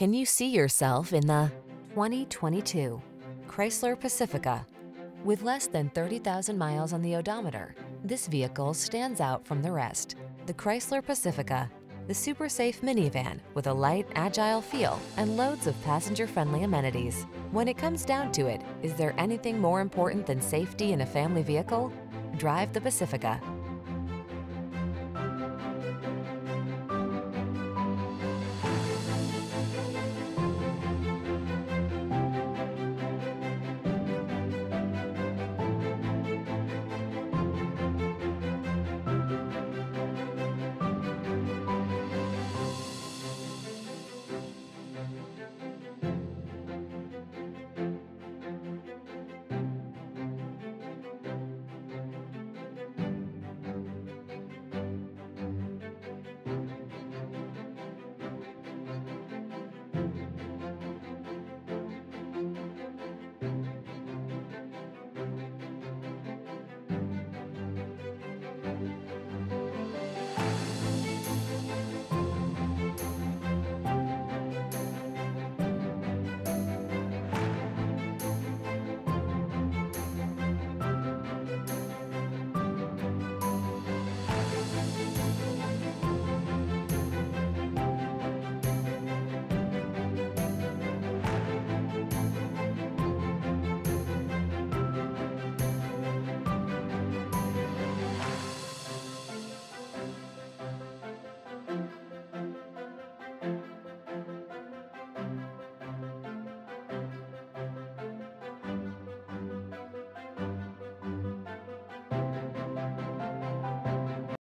Can you see yourself in the 2022 Chrysler Pacifica? With less than 30,000 miles on the odometer, this vehicle stands out from the rest. The Chrysler Pacifica, the super safe minivan with a light, agile feel and loads of passenger-friendly amenities. When it comes down to it, is there anything more important than safety in a family vehicle? Drive the Pacifica.